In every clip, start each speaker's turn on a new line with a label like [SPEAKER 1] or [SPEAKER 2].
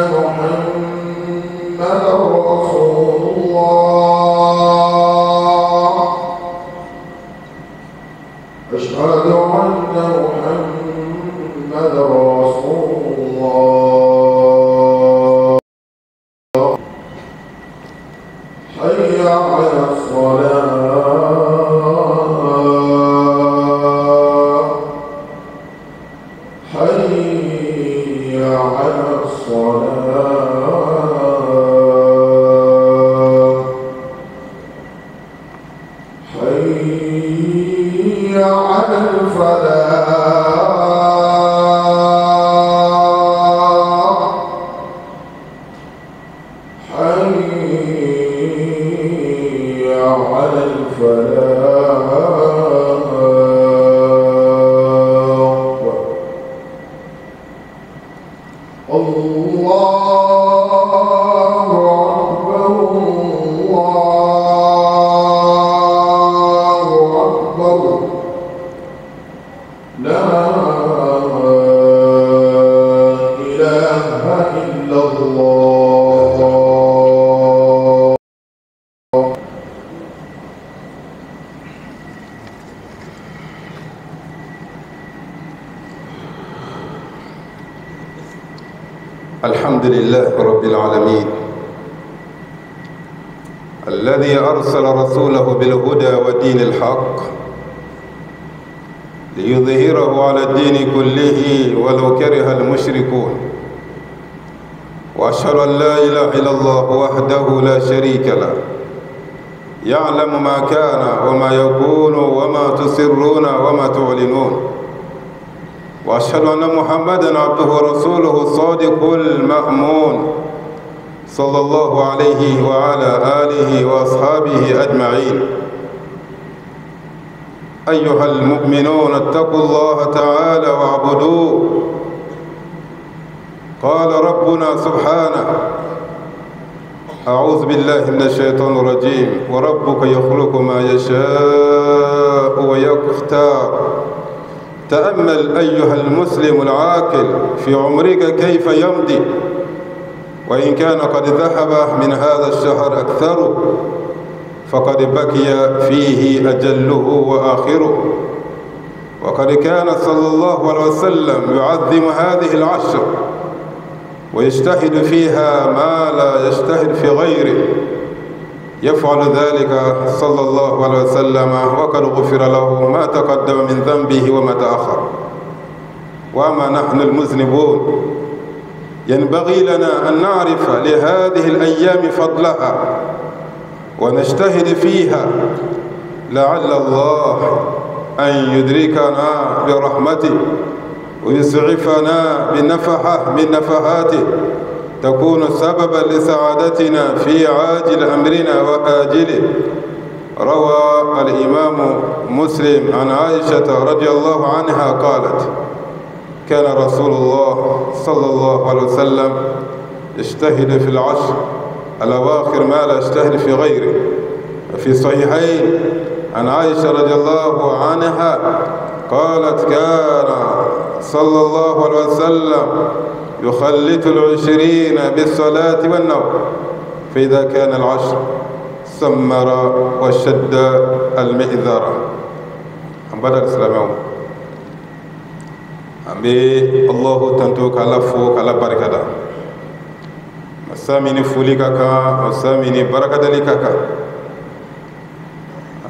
[SPEAKER 1] محمد رسول
[SPEAKER 2] الحمد لله رب العالمين. الذي أرسل رسوله بالهدى ودين الحق ليظهره على الدين كله ولو كره المشركون. وأشهد أن لا إله إلا الله وحده لا شريك له. يعلم ما كان وما يكون وما تسرون وما تعلنون. وأشهد أن محمدا عبده ورسوله الصادق المأمون صلى الله عليه وعلى آله وأصحابه أجمعين. أيها المؤمنون اتقوا الله تعالى واعبدوه. قال ربنا سبحانه أعوذ بالله من الشيطان الرجيم. وربك يخلق ما يشاء ويختار. تأمل أيها المسلم العاقل في عمرك كيف يمضي وإن كان قد ذهب من هذا الشهر أكثره فقد بقي فيه أجله وآخره. وقد كان صلى الله عليه وسلم يعظم هذه العشر ويجتهد فيها ما لا يجتهد في غيره. يفعل ذلك صلى الله عليه وسلم وقد غفر له ما تقدم من ذنبه وما تأخر. وما نحن المذنبون ينبغي لنا أن نعرف لهذه الأيام فضلها ونجتهد فيها. لعل الله أن يدركنا برحمته ويسعفنا بنفحة من نفحاته. تكون سببا لسعادتنا في عاجل أمرنا وآجله. روى الإمام مسلم عن عائشة رضي الله عنها قالت كان رسول الله صلى الله عليه وسلم يجتهد في العشر الأواخر ما لا يجتهد في غيره. في صحيحين عن عائشة رضي الله عنها قالت كان صلى الله عليه وسلم يخلط العشرين بالصلاة والنوم. فإذا كان العشر سمر وشد المئذرة. بدر الإسلام أمي الله تنتو كلا فو كلا بركة دا مساميني فولي كاكا مساميني بركة كاكا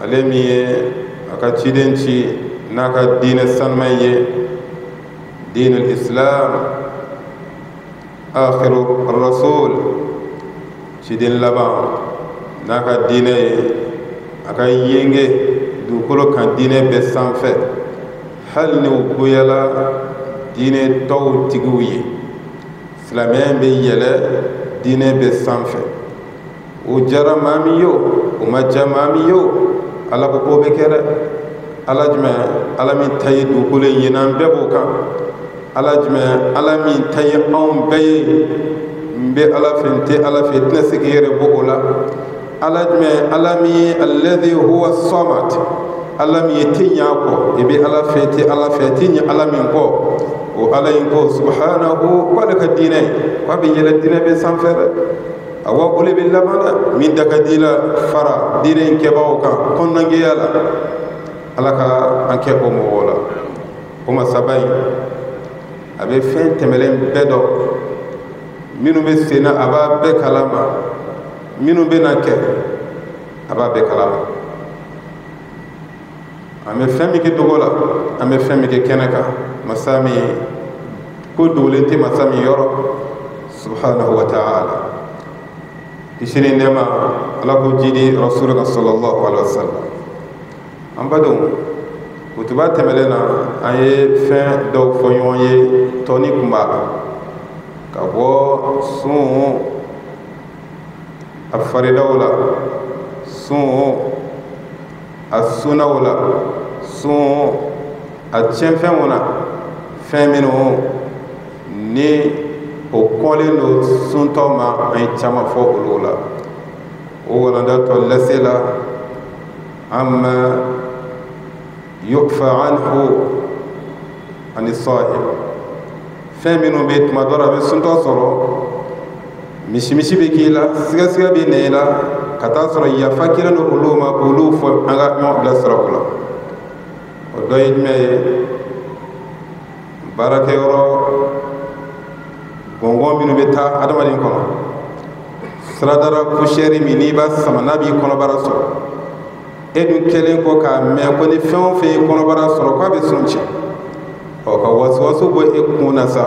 [SPEAKER 2] ألمي أكا تشيدنشي ناكا دين السنمية. دين الإسلام. Akhiru rasul cidin laban n'a ka diinɛ ye a ka yenge dugukolo kan diinɛ bɛ sanfɛ hali ni u goyala diinɛ tɔw tigiw ye silamɛya bɛ yɛlɛ diinɛ o jara maa min o ma ja maa min ye ala ko k'o bɛ kɛ dɛ ala jumɛn ala min ta ye dugukolo in bɛɛ b'o kan ala jumɛn ala min ta ye anw bɛɛ ye n bɛ ala fɛ n tɛ ala fɛ tɛna se k'i yɛrɛ bɔ o la ala jumɛn ala min ye alladhi huwa samad ala min ye tɛ ɲa kɔ i bɛ ala fɛ tɛ ala fɛ tɛ ɲa ala min kɔ o ala in ko subhanahu ko ale ka diinɛ ko a bɛ yɛlɛ diinɛ bɛ sanfɛ dɛ awa o le bɛ laban dɛ min da ka di la fara diinɛ in kɛbaaw kan kɔnɔnangeya la ala ka an kɛ o mɔgɔw la o ma saba in a bɛ fɛn tɛmɛlen bɛɛ dɔn minnu bɛ sen na a b'a bɛɛ kalama. Minnu bɛ na kɛ a b'a bɛɛ kalama. An bɛ fɛn min kɛ dogo la an bɛ fɛn min kɛ kɛnɛ kan. Masa min ko dogolen tɛ masa min yɔrɔ. Subhanahu wa ta'ala. Kisi ni nɛɛma ala ko jidi rasul kan sallallahu alaihi wa sallam. An badenw kutuba tɛmɛlen na an ye fɛn dɔw fɔ ɲɔgɔn ye tɔni kun ka bɔ sun a faridaw la sun a sunaw la sun a tiɲɛfɛnw na fɛn minnu ni o kɔnlen don suntɔ ma an ye caman fɔ olu la o walandatɔ lase la. An ma يكفى عنه عن الصائم فمن بيت مدرة بسنتو صرو مش مش بكيلا سيغا سيغا بنيلا كتا صرو يفكر العلوم علوف انغا نو بلا صرو كلا ودوي مي بارك يورو gongon minnu bɛ taa adamaden kɔnɔ siradara ko sɛri min n'i b'a sama e dun kɛlen kɔ k'a mɛn ko ni fɛn o fɛn ye kɔnɔbara sɔrɔ k'a bɛ sun cɛ. Ɔ ka wasiwasi bɔ e kun na sa.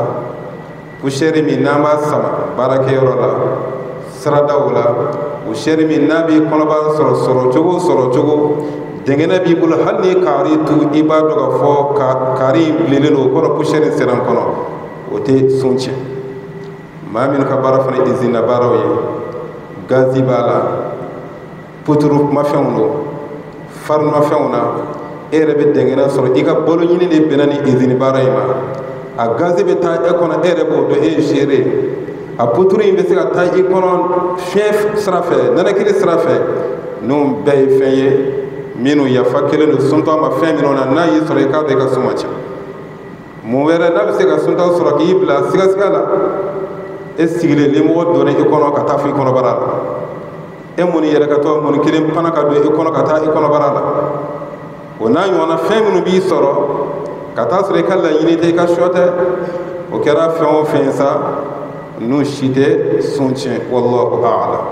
[SPEAKER 2] Kusɛri min n'an b'a sama baarakɛyɔrɔ la siradaw la o min n'a b'i kɔnɔbara sɔrɔ sɔrɔ cogo dɛngɛnɛ b'i bolo hali ni kaari tu i b'a dɔn k'a fɔ ka kaari bilennen don o kɔrɔ kusɛri sera n kɔnɔ o tɛ sun cɛ. Maa minnu ka baara fana ye izina baaraw ye. Gazi b'a la puturu mafɛnw don. Farimafɛnw na e yɛrɛ bɛ dɛngɛnɛ sɔrɔ i ka balo ɲini de bɛnna ni izini baara in ma. A gazi bɛ taa e kɔnɔ e yɛrɛ b'o dɔn e ye seere a puturu in bɛ se ka taa i kɔnɔ fiɲɛ sira fɛ nɛnɛkiri sira fɛ ninnu bɛɛ ye fɛn ye. Minnu yafa kelen don suntɔ ma fɛn minnu na n'a y'i sɔrɔ i k'a dɔn i ka suma ca mun wɛrɛ n'a bɛ se ka suntɔ sɔrɔ k'i bila sigasiga la e sigilen limɔgɔ donna i kɔnɔ ka taa fo i kɔnɔbara la e mun yɛrɛ ka to mun kelen pana ka don i kɔnɔ ka taa i kɔnɔbara la o n'a ɲɔgɔnna fɛn minnu b'i sɔrɔ ka taa sɔrɔ i ka laɲini tɛ i ka sɔ tɛ o kɛra fɛn o fɛn sa n'u si tɛ sun tiɲɛ wallahu a'lam.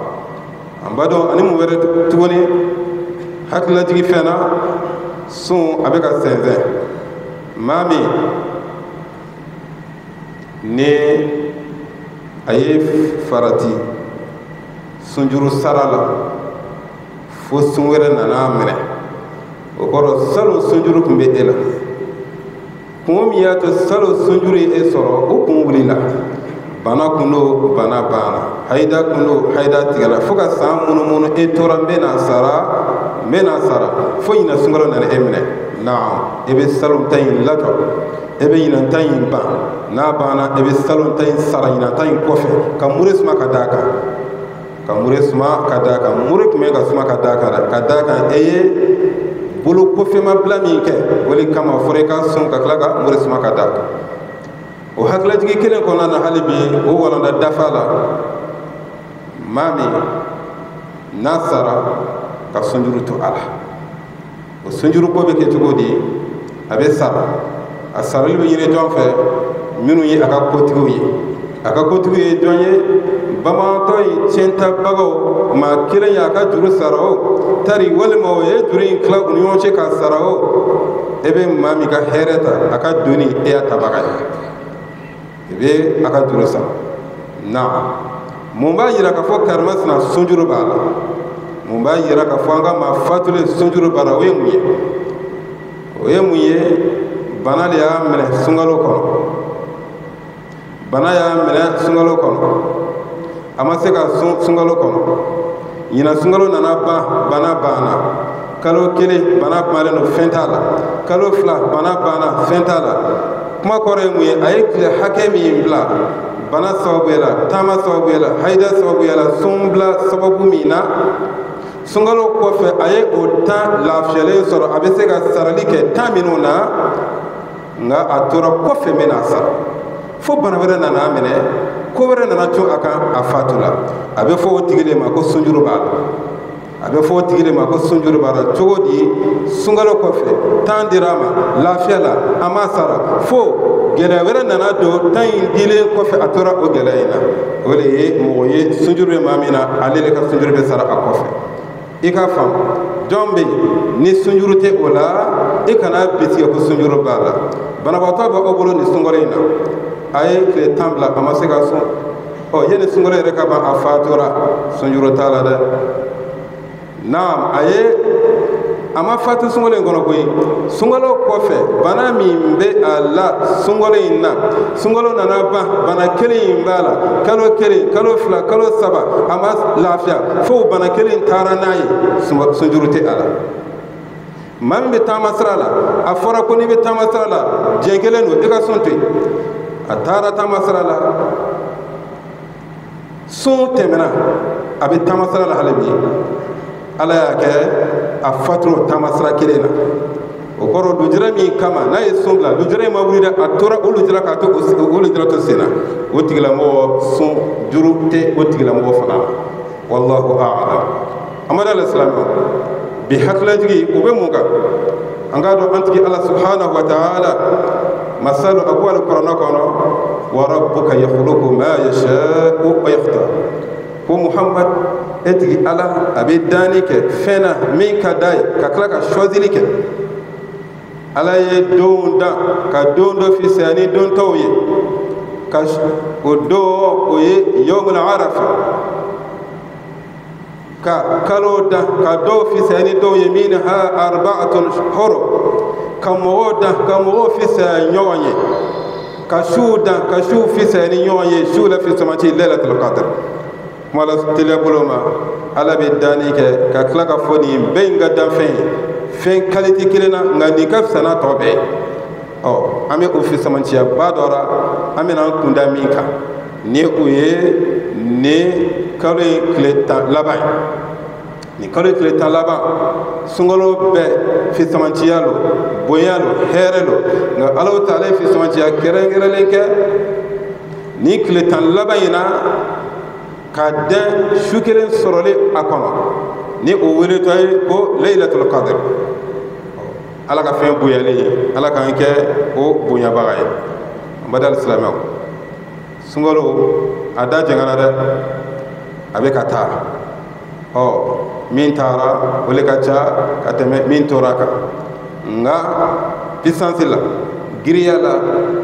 [SPEAKER 2] An b'a dɔn ani mun wɛrɛ tuguni hakililajigi fɛn na sun a bɛ ka sɛnsɛn maa min ni a ye farati sunjuru sara la fo sun wɛrɛ nana minɛ o kɔrɔ salon sunjuru tun bɛ e la. Kun min y'a to salon sunjuru ye e sɔrɔ o kun wulila bana kun do bana banna hayida kun do hayida tigɛla fo ka san munumunu e tora n bɛna sara n bɛna sara. Fo ɲina sunkalo nana e minɛ. Naam e bɛ salon ta in latɔ e bɛ ɲinan ta in ban. N'a banna e bɛ salon ta in sara ɲinan ta in kɔfɛ. Ka mure suma ka d'a kan. Ka mure suma ka d'a kan mure tun bɛ ka suma ka d'a kan ka d'a kan e ye bolo kofɛma bila min kɛ. O de kama fɔra i ka sɔn ka tila ka mure suma ka d'a kan o hakilajigi kelen kɔnɔna na hali bi o walanda dafa la. Maa min n'a sara ka sunjuru to a la. O sunjuru ko bɛ kɛ cogo di? A bɛ sara. A sarali bɛ ɲini jɔn fɛ. Minnu ye a ka kotigiw ye. A ka kotigiw ye jɔn ye bamaantɔ in tiɲɛtabagaw maa kelen ye a ka juru sara o tari walima o ye juru in tila u ni ɲɔgɔn cɛ k'a sara o e bɛ maa min ka hɛrɛ ta a ka doni e y'a. Tabaga ye i bɛ a ka juru sara na. Mun b'a yira k'a fɔ karimasina sunjuru b'a la mun b'a yira k'a fɔ an ka maa fatulen sunjuru b'a la o ye mun ye o ye mun ye bana de y'a minɛ sunkalo kɔnɔ bana y'a minɛ sunkalo kɔnɔ a ma se ka sun sunkalo kɔnɔ. Ɲina sunkalo nana ban bana banna. Kalo kelen bana bannen don fɛn t'a la. Kalo fila bana banna fɛn t'a la. Kuma kɔrɔ ye mun ye a ye tile hakɛ min bila. Bana sababuya la taama sababuya la hayida sababuya la sun bila sababu min na. Sunkalo kɔfɛ a ye o tan lafiyalen sɔrɔ a bɛ se ka sarali kɛ tan minnu na. Nka a tora kɔfɛ n bɛna sara fo bana wɛrɛ nana a minɛ ko wɛrɛ nana cun a kan a fatula a bɛ fɔ o tigi de ma ko sunjuru b'a la. A bɛ fɔ o tigi de ma ko sunjuru b'a la. Cogo di? Sunkalo kɔfɛ tan dira a ma. Lafiya la a ma sara fo gɛlɛya wɛrɛ nana don tan in dilen kɔfɛ a tora o gɛlɛya in na. O de ye mɔgɔ ye sunjuru bɛ maa min na ale de ka sunjuru bɛ sara a kɔfɛ. I ka faamu jɔn bɛ yen ni sunjuru tɛ o la i kana bitigɛ ko sunjuru b'a la. Banabaatɔ bɛ aw bolo nin sunkalo in na. A ye tile tan bila a ma se ka sun. Ɔ yanni sunkalo yɛrɛ ka ban a fatura sunjuru t'a la dɛ. Naam a ye a ma fatu sunkalo in kɔnɔ koyi sunkalo kɔfɛ bana min bɛ a la sunkalo in na sunkalo nana ban bana kelen in b'a la kalo kelen kalo fila kalo saba. A ma lafiya fo bana kelen taara n'a ye sunjuru tɛ a la maa min bɛ taama sira la a fɔra ko n'i bɛ taama sira la diɲɛ kelen don i ka sun to yen a taara taama sira la sun tɛmɛna a bɛ taama sira la hali bi ala y'a kɛ a faturo taama sira kelen kama n'a ye sun bila lujura in ma wuli dɛ a k'a to o to sen na o tigilamɔgɔ sun juru tɛ o tigilamɔgɔ fana la wallahu a'lam amadu alisilamɛ bi hakilajigi u bɛ mun kan an k'a ala subhanahu wa ta'ala masalu a ko alikuranɛ kɔnɔ wa rabbuka yakhluqu ma yasha'u wa yakhtar ko muhamad e tigi ala a bɛ danni kɛ fɛn na min ka d'a ye ka tila ka choisili kɛ ala ye donw dan ka don dɔ fisaya ni don tɔw ye ka o don o ye yawmul arafa. Ka kalo dan ka dɔw fisaya ni dɔw ye min ha arba'atun horo ka mɔgɔw dan ka mɔgɔw fisaya ɲɔgɔn ye ka suw dan ka suw fisaya ni ɲɔgɔn ye suw la fisamati lailatul qadr kuma teliya bolo ma ala bɛ danni kɛ ka tila ka fɔ nin bɛɛ in ka danfɛn ye fɛn kalite kelen na nka nin ka fisa n'a tɔ bɛɛ ɔ an bɛ o fisamanciya ba dɔ la an bɛna an kunda min kan. Ni o ye nin kalo in tile tan laban ye. Nin kalo tile tan laban sunkalo bɛɛ fisamanciya lo bonya lo hɛrɛ lo. Nka ala ta ale ye fisamanciya kɛrɛnkɛrɛnlen kɛ. Nin tile tan laban in na ka dɛn su kelen sɔrɔli a kɔnɔ. Ni o weletɔ ye ko layilatul qadr. Ala ka fɛn bonyalen ye. Ala k'an kɛ o bonyabaga ye. An badali silamɛw. Sunkalo a da jɛngana dɛ. A bɛ ka taa. Ɔ min taara o le ka ca ka tɛmɛ min tora kan. Nka puissance la giriya la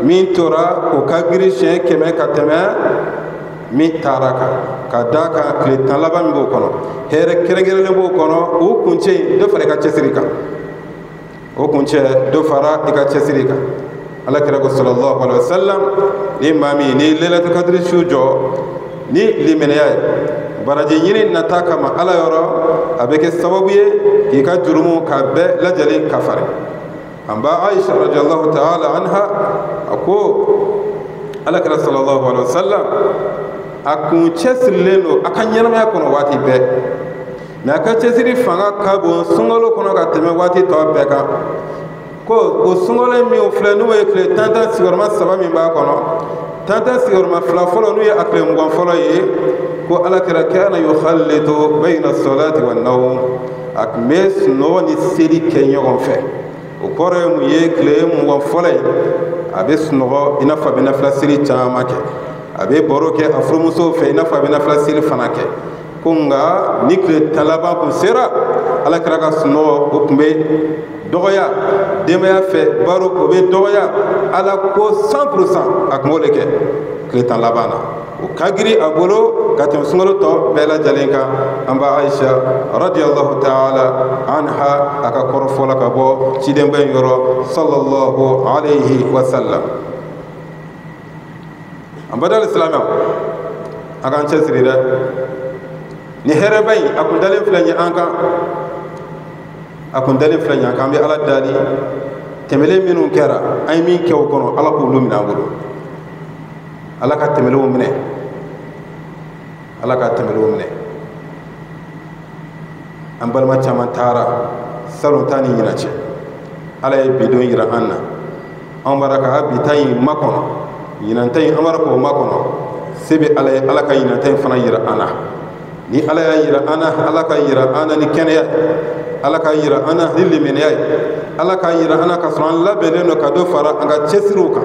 [SPEAKER 2] min tora o ka giri siɲɛ kɛmɛ ka tɛmɛ min taara kan ka da kan tile tan laban min b'o kɔnɔ hɛrɛ kɛrɛnkɛrɛnlen b'o kɔnɔ o kuncɛ in dɔ fara i ka cɛsiri kan o kuncɛ dɔ fara i ka cɛsiri kan ala kira ko sallallahu alaihi wa sallam ni maa min ni lailatul kadiri su jɔ ni limaniya ye baraji ɲini nata kama ala yɔrɔ a bɛ kɛ sababu ye k'i ka jurumu k'a bɛɛ lajɛlen kafari an ba aisha radiyallahu ta'ala anha a ko ala kira sallallahu wa sallam a kun cɛsirilen don a ka ɲɛnamaya kɔnɔ waati bɛɛ mɛ a ka cɛsiri fanga ka bon sunkalo kɔnɔ ka tɛmɛ waati tɔ bɛɛ kan ko o sunkalo min filɛ n'o ye tile tan tan sigiyɔrɔma saba min b'a kɔnɔ tan tan sigiyɔrɔma fila fɔlɔ n'o ye a tile mugan fɔlɔ ye. Ko alakira kana yukhalitu bayna salati wa nawm. A tun bɛ sunɔgɔ ni seli kɛ ɲɔgɔn fɛ o kɔrɔ ye mun ye tile mugan fɔlɔ ye. A bɛ sunɔgɔ i n'a fɔ a bɛ nafila seli caman kɛ a bɛ baro kɛ a furumusow fɛ i n'a fɔ a bɛ nafila seli fana kɛ. Ko nka ni tile tan laban kun sera ala kɛra ka sunɔgɔ o tun bɛ dɔgɔya. Denbaya fɛ baro o bɛ dɔgɔya. Ala ko san pourcent a tun b'o de kɛ tile tan laban na. O ka giri a bolo ka tɛmɛ sunkalo tɔ bɛɛ lajɛlen kan. An b'a ayisa radiyallahu ta'ala anha a ka kɔrɔfɔ la ka bɔ cidenba in yɔrɔ sallallahu alayhi wa sallam an badal silamɛw a k'an cɛsiri dɛ ni hɛrɛba in a kun dalen filɛ ɲɛ an kan a kun dalen filɛ ɲɛ an kan an bɛ ala dali tɛmɛlen minnu kɛra an ye min kɛ o kɔnɔ ala k'olu minɛ an bolo ala ka tɛmɛlenw minɛ ala ka tɛmɛlenw minɛ an balima caman taara salon t'a ni ɲinan cɛ ala ye bidon yira an na an bara ka bi ta in makɔnɔ ɲinan ta in an bara k'o makɔnɔ se bɛ ala ye ala ka ɲinan ta in fana yira an na ni ala y'a yira an na ala ka yira an na ni kɛnɛya ala ka yira an na ni limaniya ye ala ka yira an na ka sɔrɔ an labɛnnen don ka dɔ fara an ka cɛsiriw kan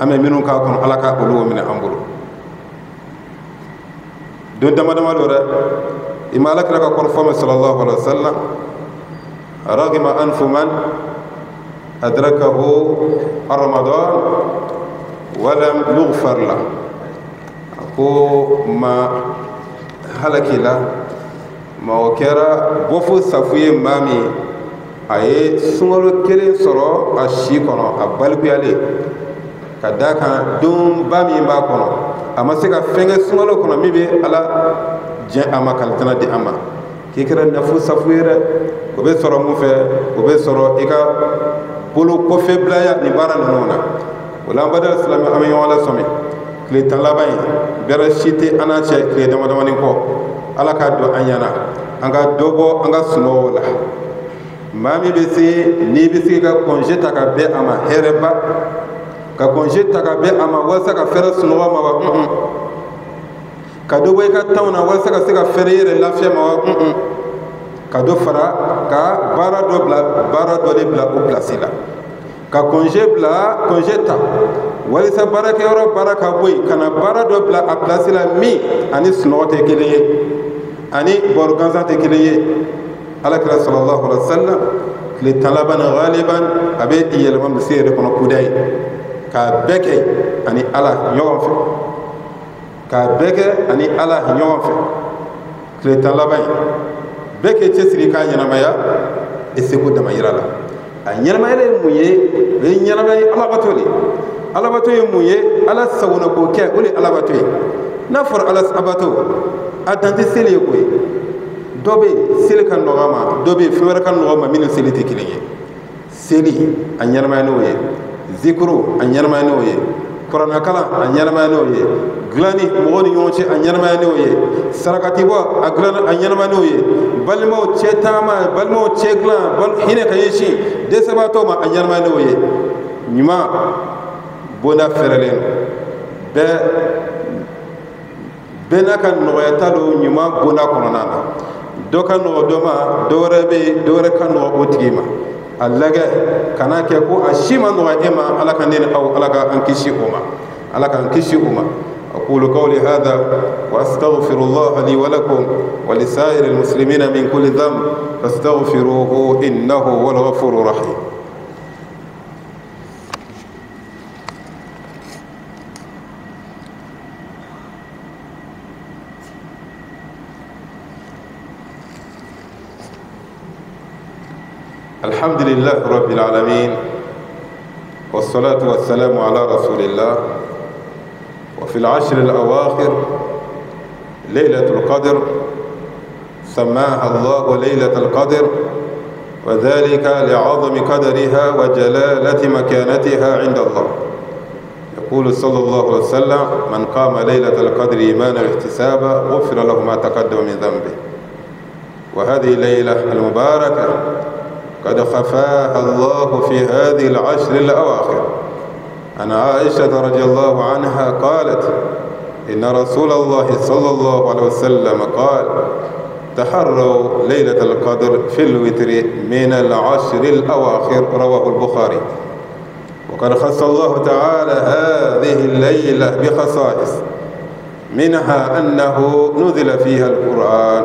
[SPEAKER 2] an bɛ minnu k'a kɔnɔ ala ka olu minɛ an bolo don dama dama dɔ dɛ i ma ala kira ka kɔrɔfɔ mɛn sallallahu alaihi wa sallam ragima anfu man adrakahu ramadan walam yughfar la. Ko ma halaki la. Ma o kɛra bɔfo safu ye maa min a ye sunkalo kelen sɔrɔ a si kɔnɔ a balikuyalen ka da kan donba min b'a kɔnɔ a ma se ka fɛn kɛ sunkalo kɔnɔ min bɛ ala diɲɛ a ma kalitana di a ma k'i o la an badal silamɛ an bɛ ɲɔgɔn lasɔmi. Tile tan laban in bɛrɛ si tɛ an n'a cɛ tile dama damani kɔ. Ala k'a dɔn an ɲɛna an ka dɔ bɔ an ka sunɔgɔw la. Maa min bɛ se n'i bɛ se ka kɔnze ta ka bɛn a ma hɛrɛba ka kɔnze ta ka bɛn a ma walasa ka fɛɛrɛ sunɔgɔ ma wa? Un ka dɔ bɔ i ka tanw na walasa ka se ka fɛɛrɛ i yɛrɛ lafiya ma wa? Un ka dɔ fara ka baara dɔ bila baara dɔ de bila o pilasi la ka kɔnze bila kɔnze ta. Walasa baarakɛyɔrɔ baara ka bɔ yen ka na baara dɔ bila a pilasi la min ani sunɔgɔ tɛ kelen ye. Ani baro gansan tɛ kelen ye. Alakira sallallahu alaihi wa sallam tile tan na ghaliban a bɛ yɛlɛma misi yɛrɛ kɔnɔ kuda ye k'a bɛɛ kɛ ani ala ɲɔgɔn fɛ k'a bɛɛ kɛ ani ala ɲɔgɔn fɛ tile tan laban in bɛɛ kɛ cɛsiri k'a ɲɛnamaya i seko dama yira la a ɲɛnamayala ye mun ye o ye ɲɛnamaya ye alabato de alabato ye mun ye ala sagona k'o kɛ o de ye alabato ye. N'a fɔra ala abato a dan tɛ seli ye koyi. Dɔ bɛ yen seli ka nɔgɔ a ma. Dɔ bɛ yen fɛn wɛrɛ ka nɔgɔ a ma min ni seli tɛ kelen ye. Seli a ɲɛnamaya n'o ye. Zikuru a ɲɛnamaya n'o ye kuranakalan a ɲɛnamaya n'o ye. Dilanni mɔgɔw ni ɲɔgɔn cɛ a ɲɛnamaya n'o ye. Sarakati bɔ a dilan a ɲɛnamaya n'o ye. Balimaw cɛ taama balimaw cɛ dilan hinɛ ka ɲɛsin. Dɛsɛbaatɔw ma a ɲɛnamaya n'o ye. Ɲuman bonda fɛrɛlen. Bɛɛ bɛɛ n'a ka nɔgɔya ta don ɲuman bonda kɔnɔna na. Dɔ ka nɔgɔ dɔ ma dɔ wɛrɛ bɛ yen dɔ wɛrɛ ka nɔgɔ o tigi ma a kana kɛ ko a si ma nɔgɔ e ma ala ka ne aw ala ka an kisi o ala k'an kisi o ma أقول قولي هذا وأستغفر الله لي ولكم ولسائر المسلمين من كل ذنب فاستغفروه إنه هو الغفور الرحيم الحمد لله رب العالمين والصلاة والسلام على رسول الله وفي العشر الأواخر ليلة القدر سماها الله ليلة القدر وذلك لعظم قدرها وجلالة مكانتها عند الله. يقول صلى الله عليه وسلم من قام ليلة القدر إيمانا واحتسابا غفر له ما تقدم من ذنبه. وهذه الليلة المباركة قد خفاها الله في هذه العشر الأواخر. عن عائشة رضي الله عنها قالت إن رسول الله صلى الله عليه وسلم قال تحروا ليلة القدر في الوتر من العشر الأواخر رواه البخاري. وقد خص الله تعالى هذه الليلة بخصائص منها أنه نزل فيها القرآن.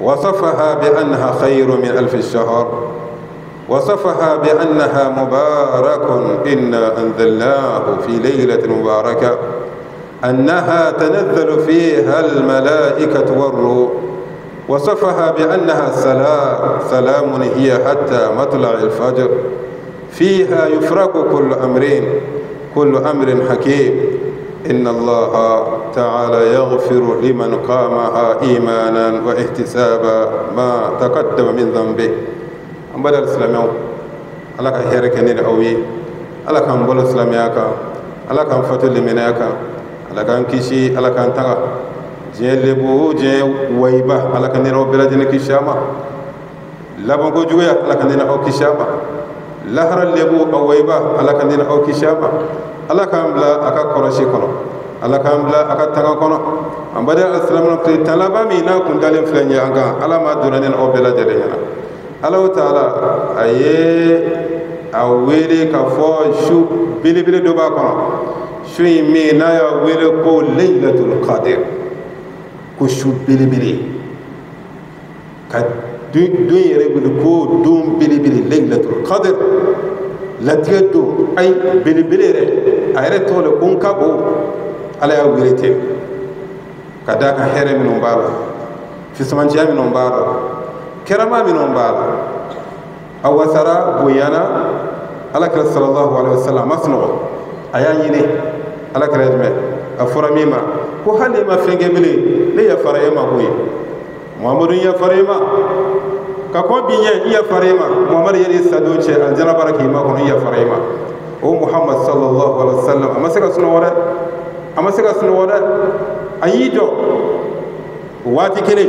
[SPEAKER 2] وصفها بأنها خير من ألف الشهر وصفها بأنها مبارك إنا أنزلناه في ليلة مباركة أنها تنزل فيها الملائكة والروح وصفها بأنها سلام سلام هي حتى مطلع الفجر فيها يفرق كل أمرين كل أمر حكيم إن الله تعالى يغفر لمن قامها إيمانا واحتسابا ما تقدم من ذنبه an bada silamɛw ala ka hɛrɛ kɛ ne ni aw ye ala k'an bolo silamɛya kan ala k'an fato limaniya kan ala k'an kisi ala k'an taga diɲɛ lebu diɲɛ wayiba ala ka ne n'aw bɛɛ lajɛlen kisi a ma labanko juguya ala ka ne n'aw kisi a ma lahara lebu a wayba ala ka dina aw kishama ala k'an bila a ka kɔlɔsi kɔnɔ ala k'an bila a ka taga kɔnɔ an bada alisilamuna tile tan laban min n'a kun dalen filɛ ɲɛ an kan ala ma donna ne na aw bɛɛ lajɛlen ɲɛna ala taala a ye a wele ka fɔ su belebele dɔ b'a kɔnɔ su in min n'a y'a wele ko leilatul qadir ko su belebele ka don yɛrɛ wele ko don belebele leilatul qadir latigɛ don ayi belebele yɛrɛ a yɛrɛ tɔgɔ le ko n ka bon ala y'a wele ten ka da kan hɛrɛ minnu b'a la. Fisamantiya minnu b'a la. Kɛrɛma minnu b'a la. A wasara bonyana ala kɛra sallallahu alaihi wasallam a ma sunɔgɔ. A y'a ɲini. Ala kɛra jumɛn? A fɔra min ma. Ko hali e ma fɛn kɛ bilen ne yafara e ma ko ye muhamadu yafara e ma. Ka kɔn bi ɲɛ i yafara e ma. Muhamadu yɛrɛ sadon cɛ. Aljana bara k'i ma kɔnɔ i yafara e ma. O muhammad sallallahu alaihi wasallam a ma se ka sunɔgɔ dɛ. A ma se ka sunɔgɔ dɛ a y'i jɔ o waati kelen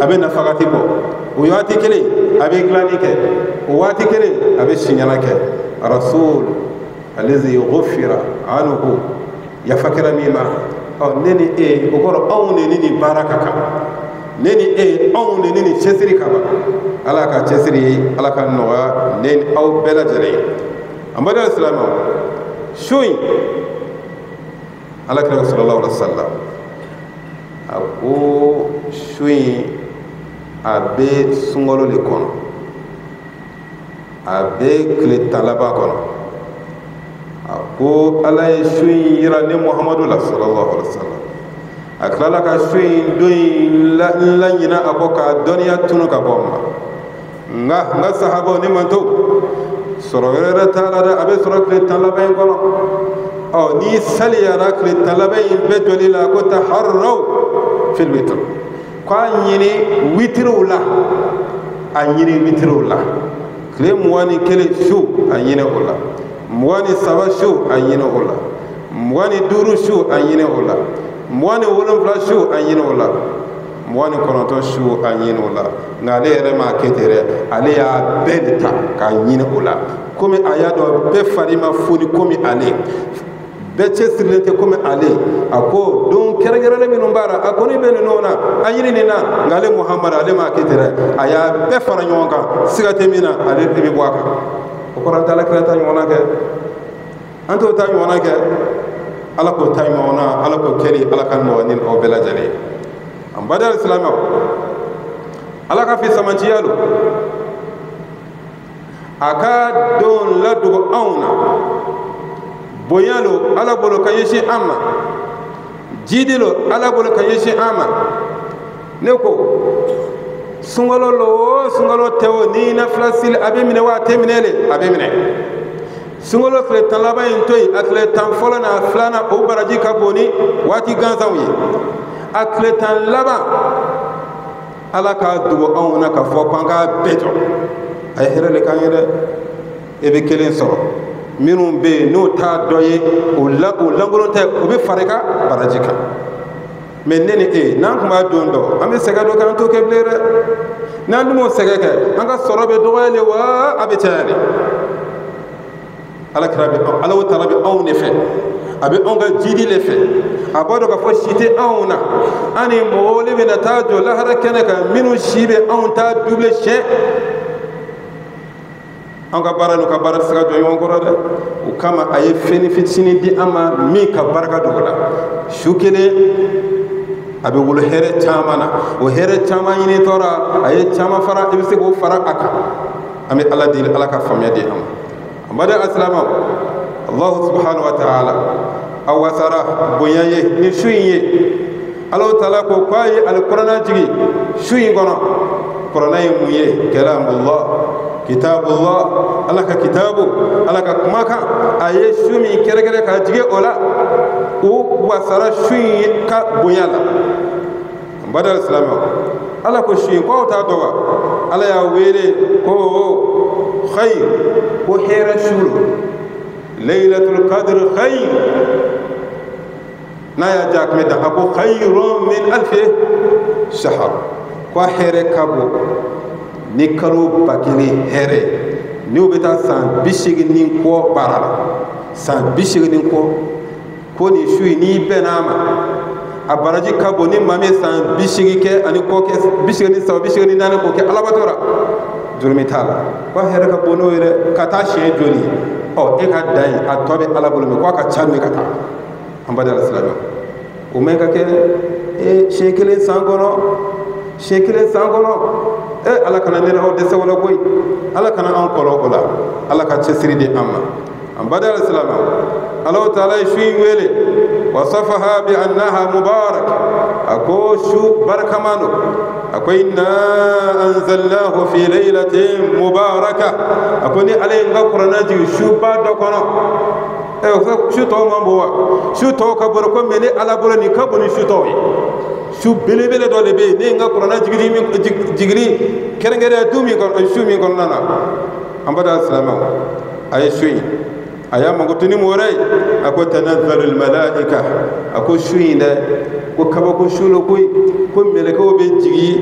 [SPEAKER 2] a bɛ nafagati bɔ o waati kelen a bɛ dilanni kɛ o waati kelen a bɛ siɲana kɛ rasul alezi gufira anhu yafa kɛra min ma ɔ ne ni e o kɔrɔ anw de ni nin baara ka kan ne ni e anw de ni nin cɛsiri ka kan ala ka cɛsiri ala ka nɔgɔya ne ni aw bɛɛ lajɛlen ye an bada silamɛw su in ala kira sallallahu alaihi wasallam. A ko su in a bɛ sunkalo de kɔnɔ a bɛ tile tan laban kɔnɔ a ko ala ye su in yira ne muhamadu la sallallahu alaihi wasallam. A tilala ka su in don in laɲina a kɔ k'a dɔnniya tunu ka bɔ ma nka n ka sahabaw ne man to sɔrɔ wɛrɛ t'a la dɛ a bɛ sɔrɔ tile tan laban in kɔnɔ ɔ n'i saliyara tile tan laban in bɛɛ jɔli la ko taharraw fil witr k'a ɲini witiriw la a ɲini witiriw la tile mugan ni kelen su a ɲini o la mugan ni saba su a ɲini o la mugan ni duuru su a ɲini o la mugan ni wolonfila su a ɲini o la mugan ni kɔnɔntɔn su a ɲini o la nka ale yɛrɛ m'a kɛ ten dɛ ale y'a bɛɛ de ta k'a ɲini o la komi a y'a dɔn bɛɛ fari ma foni komi ale bɛɛ cɛsirilen tɛ komi ale. A ko don kɛrɛnkɛrɛnnen minnu b'a la a ko ni bɛ ninnu na. A ɲini nin na. Nka ale muhamadu ale m'a kɛ ten dɛ. A y'a bɛɛ fara ɲɔgɔn kan. Siga tɛ min na ale de bɛ bɔ a kan. O kɔrɔ an tɛ alakira ta ɲɔgɔnna kɛ. An t'o ta ɲɔgɔnna kɛ. Ala k'o ta ɲɔgɔnna ala k'o kɛli ala ka nɔgɔ ni aw bɛɛ lajɛlen ye. An badal silamɛw. Ala ka fi samantiya lo a ka don ladogo anw na. Bonya lo ala bolo ka ɲɛsin an jidi lo ala bolo ka ɲɛsin an ne ko sunkalo lo o sunkalo ni nafila sili a bɛ wa a tɛ le a bɛ minɛ sunkalo tan laban in to yen tan fɔlɔ n'a filanan o baraji ka bon ni waati gansanw ye tan laban ala k'a dogo anw na k'a fɔ k'an k'a bɛɛ jɔ a k'an ye e bɛ kelen sɔrɔ minnu bɛ yen n'o t'a dɔ ye o la o lankolon tɛ o bɛ fara i ka baraji kan mɛ ne ni e n'an tun b'a don dɔn an bɛ sɛgɛ dɔ kɛ an t'o kɛ bilen dɛ n'an dun m'o sɛgɛ kɛ an ka sɔrɔ bɛ dɔgɔya le wa a bɛ caya de ala kira bɛ ala o taala bɛ anw de fɛ a bɛ anw ka jidi le fɛ a b'a dɔn k'a fɔ si tɛ anw na an ni mɔgɔw de bɛna taa jɔ lahara kɛnɛ kan minnu si bɛ anw ta double siyɛn an ka baara n'u ka baara tɛ se ka jɔ ɲɔgɔn kɔrɔ dɛ. O kama a ye fɛnni fitinin di an ma min ka barika o la. Su kelen a bɛ wolo hɛrɛ caman na. O hɛrɛ caman ɲini tɔra a ye caman fara i bɛ se k'o fara a kan. An bɛ ala deli ala ka faamuya di an ma. An bada asilamaw allahu subhanahu wa ta'ala. A wasara bonya ye ni su in ye. Ala taala ko k'a ye alikuranɛ jigi su in kɔnɔ. Kuranɛ ye mun ye wasara su in ka bonya la n bada asilamaw ala ko su in ko aw t'a dɔn wa ala y'a wele ko khayr ko hɛrɛ su lo laylatul qadr khayr n'a y'a ja kɛmɛ da a ko khayrun min alfi shahr ko a hɛrɛ ka bon ni kalo ba kelen hɛrɛ n'u bɛ taa san bi seegin ni kɔ baara la san bi seegin ni kɔ ko nin su in n'i bɛnn'a ma a baraji ka bon ni maa min ye san bi seegin kɛ ani kɔ kɛ bi seegin ni saba bi seegin ni naani k'o kɛ alabato la jurumi t'a la ko a hɛrɛ ka bon n'o ye dɛ ka taa siɲɛ joli ɔ e ka dan ye a tɔ bɛ ala bolo mɛ ko a ka ca ye ka taa an ba de ala silamɛ o mɛn ka kɛ e siɲɛ kelen san kɔnɔ siɲɛ kelen san kɔnɔ e ala kana ne aw dɛsɛ o la koyi ala kana an kɔlɔ o la ala ka cɛsiri di an ma an ba de ala silamɛ ala taala ye su in wele wasafaha bi annaha mubarak. A ko su barikama don a ko inna anzalnahu fi laylatin mubaraka. A ko ni ala ye n ka kuranna jigin suba dɔ kɔnɔ su tɔw man bon wa. Su tɔw ka bon ko mɛ ni ala bolo nin ka bon ni su tɔw ye su belebele dɔ de bɛ yen ne ye n ka kuranna jigili min jigili kɛrɛnkɛrɛnya du min kɔnɔ su min kɔnɔna na an ba da silamɛw a ye su in a y'a mago to ni mun wɛrɛ ye a ko tanazzalu lmalaika a ko su in dɛ ko kabako su lo koyi ko mɛlɛkɛw bɛ jigi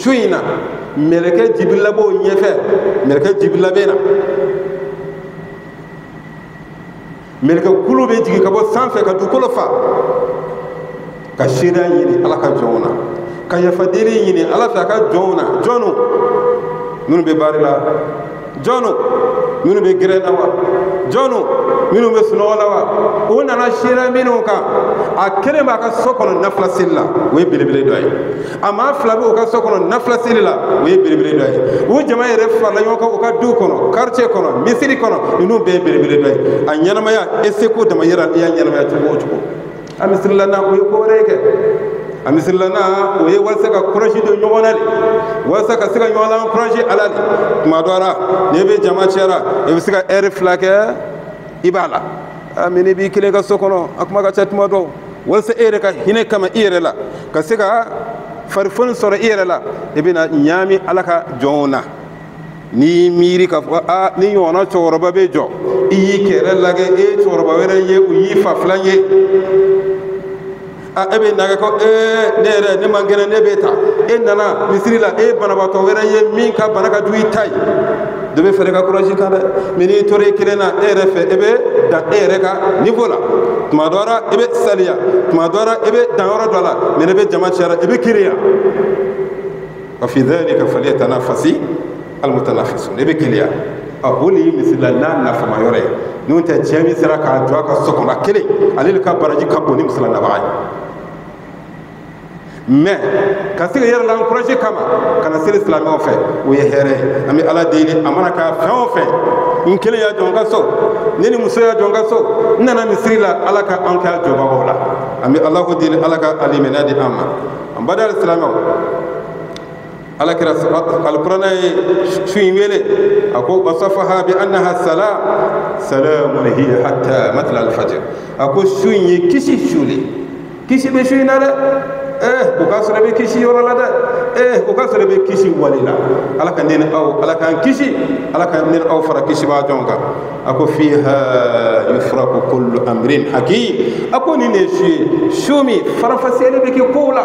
[SPEAKER 2] su in na mɛlɛkɛ jibirila b'o ɲɛfɛ mɛlɛkɛ jibirila bɛ na. Mɛlɛkɛ kulu bɛ jigi ka bɔ sanfɛ ka dugukolo fa ka seereya ɲini ala ka jɔnw na ka yafadeli ɲini ala fɛ a ka jɔnw na jɔnnu minnu bɛ baara la. Jɔnnu minnu bɛ gɛrɛ na wa? Jɔnnu minnu bɛ sunɔgɔ la wa? U nana seereya minnu kan. A kelen b'a ka so kɔnɔ nafila seli la. O ye belebele dɔ ye. A maa fila bɛ u ka so kɔnɔ nafila la. O ye belebele dɔ ye. U jama yɛrɛ farala ɲɔgɔn kan u ka duw kɔnɔ quartier kɔnɔ misiri kɔnɔ. Ninnu bɛɛ ye belebele dɔ ye. A ɲɛnamaya e seko dama yira i y'a ɲɛnamaya cogo o cogo a misirila na o ye ko wɛrɛ kɛ a misirila na o ye walasa ka kɔrɔsi don ɲɔgɔn na de walasa ka se ka ɲɔgɔn la kɔrɔsi ala de tuma dɔ la n'i bɛ jama cɛra i bɛ se ka ɛri fila kɛ i b'a la a mɛ n'i b'i kelen ka so kɔnɔ a kuma ka ca tuma dɔw walasa e yɛrɛ ka hinɛ kama i yɛrɛ la ka se ka farifoni sɔrɔ i yɛrɛ la i bɛna ɲaami ala ka jɔnw na n'i miiri k'a fɔ a ni ɲɔgɔnna cɛkɔrɔba bɛ jɔ i y'i kɛrɛ lajɛ e ye cɛkɔrɔba wɛrɛ ye u y'i fa filan ye e bɛ nagɛ ko ee ne yɛrɛ ne man ne bɛ ta e nana misiri la e ye banabaatɔ wɛrɛ ye min ka bana ka jugu i ta ye dɔ bɛ fɛrɛ ka kɔrɔsi kan dɛ mɛ i na e yɛrɛ fɛ e bɛ dan e yɛrɛ ka niveau la tuma dɔ e bɛ saliya tuma dɔ e bɛ dan yɔrɔ dɔ ne bɛ jama cayara e bɛ kiriya wa fi dhalika falyatanafasi almutanafisun e bɛ kiriya ɔ o de ye misiri n'a nafama yɔrɔ ye n'o tɛ cɛ min k'a jɔ ka so kɔnɔ kelen ka baraji ka bon ni misala nabaga ye mɛ ka se ka yɛrɛ la encouragé kama ka na seli silamɛw fɛ o ye hɛrɛ ye an bɛ ala deli a mana kɛ fɛn o fɛn n kelen y'a jɔ n ka so ne ni muso y'a jɔ n ka so n nana misiri la ala ka an kɛ jɔbagaw la an bɛ alahu deli ala ka alimɛnɛ di an ma an bada silamɛw ala kira alkurana ye su in wele a ko wasafaha bi annaha salam salamun hiya hatta matla alfajr a ko su in ye kisi sule kisi bɛ su in na dɛ eh eh kisi wale la ala ka ne ni aw ala k'an kisi ala ka ne ni aw fara kisibaa jɔn kan a ko fiha yufraku kullu amrin hakim a ko nin de ye su ye su min farafasiyɛli bɛ kɛ kow la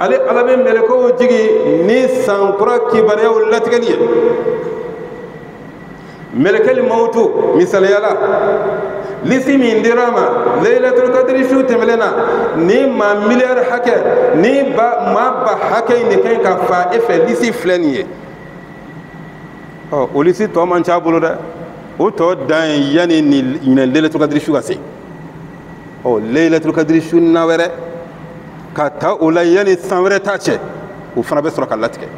[SPEAKER 2] ale ala bɛ mɛlɛkɛw jigi ni sankura kibaruyaw latigɛli ye mɛlɛkɛli mawutu misaliyala lisi min dira ma laylatul kadiri su tɛmɛlen na ni maa miliyari hakɛ ni ba maa ba hakɛ in de ka ɲi ka fa e lisi filɛ nin ye. Ɔ o lisi tɔ man ca bolo dɛ o tɔ dan ye yanni nin ɲinɛ laylatul kadiri su ka se ɔ laylatul kadiri su na wɛrɛ ka ta o la yanni san wɛrɛ ta cɛ o fana bɛ sɔrɔ ka latigɛ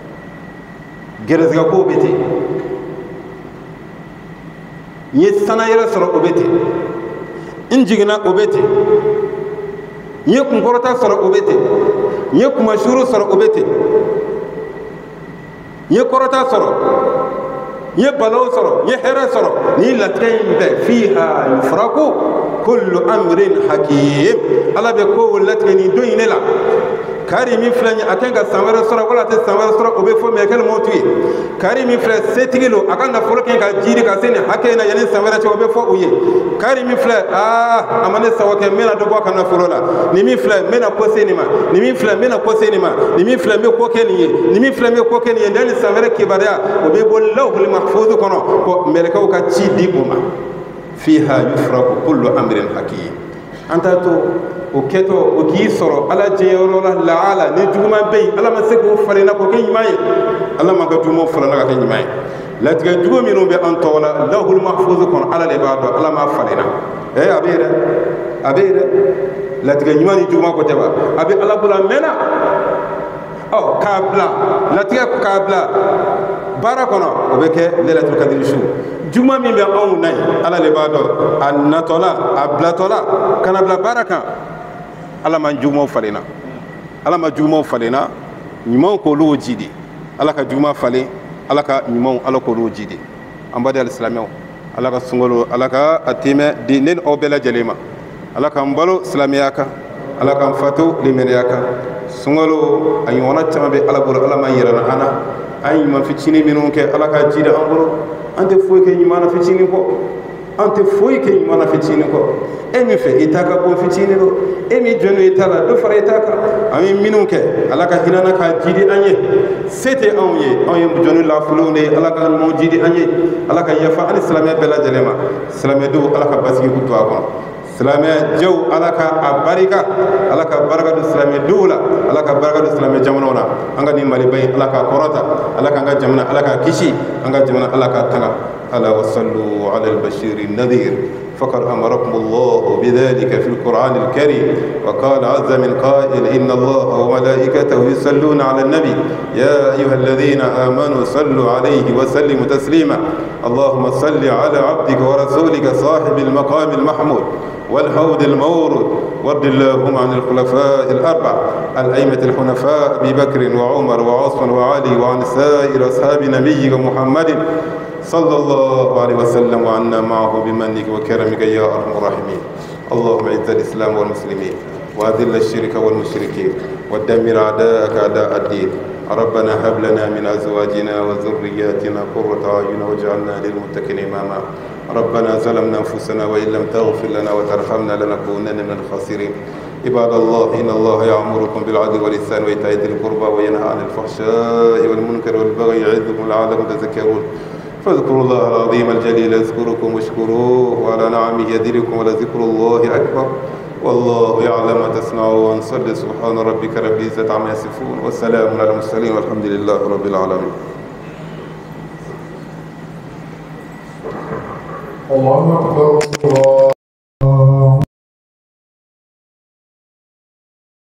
[SPEAKER 2] gɛrɛsɛgɛ kow bɛ ten n ye sana yɛrɛ sɔrɔ o bɛ ten n jiginna o bɛ ten n ye kunkɔrɔta sɔrɔ o bɛ ten n ye kumashuru sɔrɔ o bɛ ten n ye kɔrɔta sɔrɔ n ye balaw sɔrɔ n ye hɛrɛ sɔrɔ ni latigɛ in bɛɛ fiha yufraku. Kullu amrin hakim. Ala bɛ ko latigɛ nin don in ne la kari min filɛ ɲɛ a kan ka san wɛrɛ sɔrɔ wala a tɛ san wɛrɛ sɔrɔ o bɛ fɔ mɛ kɛlɛ mɔtu ye kari min filɛ setigi lo a ka nafolo kɛ ka jiri ka se nin hakɛ in na yanni san wɛrɛ cɛ o bɛ fɔ u ye kari min filɛ aa a ma ne sago kɛ n bɛna dɔ bɔ a ka nafolo la nin min filɛ n bɛna ko se nin ma. Nin min filɛ n bɛna ko se nin ma. Nin min filɛ n bɛ ko kɛ nin ye nin min filɛ n bɛ ko kɛ nin ye yanni san wɛrɛ kibaruya o bɛ bɔ lawhul mahfuz kɔnɔ ko mɛlɛkɛw ka ci di o ma fiha yufraku kullu amrin hakim. An t'a to o kɛtɔ o k'i sɔrɔ ala jɛyɔrɔ la laala ni juguman bɛ yen ala ma se k'o falen na k'o kɛ ɲuman ye ala ma ka jugumanw falen na ka kɛ ɲuman ye latigɛ jugu minnu bɛ an tɔgɔ la lahul mahfuz kɔnɔ ala de b'a dɔn ala ma falen na ɛ a bɛ yen dɛ a bɛ yen dɛ latigɛ ɲuman ni juguman ko tɛ wa. A bɛ ala bolo a mɛnna ɔ k'a bila latigɛ k'a bila baara kɔnɔ o bɛ kɛ lailatul kadiri su juma min bɛ anw na yen ala de b'a dɔn a natɔla a bilatɔla kana bila baara kan ala ma jugumaw falenna ala ma jugumaw falenna ɲumanw k'olu ji de. Ala ka juguma falen ala ka ɲumanw ala k'olu ji de. An badi alisilamɛw. Ala ka sunkalo ala ka a tɛmɛ di ne ni aw bɛɛ lajɛlen ma. Ala k'an balo silamɛya kan. Ala k'an fato limaniya kan. Sunkalo a ɲɔgɔnna caman bɛ ala bolo ala ma yɛrɛ na an na. An ye ɲuman fitinin minnu kɛ ala ka ji de an bolo. An tɛ foyi kɛ ɲuman na fitinin kɔ an tɛ foyi kɛ ɲuman na fitinin kɔ e min fɛ i ta ka bon fitinin don e min jɔn don i ta la dɔ fara i ta kan an ye minnu kɛ ala ka hinɛ na k'a jidi an ye se tɛ anw ye anw ye jɔnni lafulenw de ye ala ka ɲumanw jidi an ye ala ka yafa ani silamɛ bɛɛ lajɛlen ma silamɛdenw ala ka basigi k'u to a kɔnɔ سلامي جو علاك أباريكا علاك بركة سلامي دولا علاك بركة سلامي جمنونا أنغا دين مالي بين علاك كوراتا علاك أنغا جمنا علاك كيشي أنغا جمنا علاك تنا ألا وصلوا على البشير النذير فقد أمركم الله بذلك في القرآن الكريم. وقال عز من قائل إن الله وملائكته يصلون على النبي. يا أيها الذين آمنوا صلوا عليه وسلموا تسليما. اللهم صل على عبدك ورسولك صاحب المقام المحمود والحوض المورود. وارض اللهم عن الخلفاء الأربع الأئمة الحنفاء أبي بكر وعمر وعثمان وعلي وعن سائر أصحاب نبيك محمد. صلى الله عليه وسلم وعنا معه بمنك وكرمك يا أرحم الراحمين. اللهم أعز الإسلام والمسلمين وأذل الشرك والمشركين ودمر أعداءك أعداء الدين. ربنا هب لنا من أزواجنا وذرياتنا قرة أعين واجعلنا للمتقين إماما. ربنا ظلمنا أنفسنا وإن لم تغفر لنا وترحمنا لنكونن من الخاسرين. عباد الله إن الله يأمركم بالعدل والإحسان وإيتاء ذي القربى وينهى عن الفحشاء والمنكر والبغي يعظكم لعلكم تذكرون. فاذكروا الله العظيم الجليل يذكركم واشكروه وعلى نعمه يزدكم ولذكر الله أكبر والله يعلم ما تصنعون صل سبحان ربك رب العزة عما يصفون والسلام على المرسلين والحمد لله رب العالمين.
[SPEAKER 1] الله أكبر الله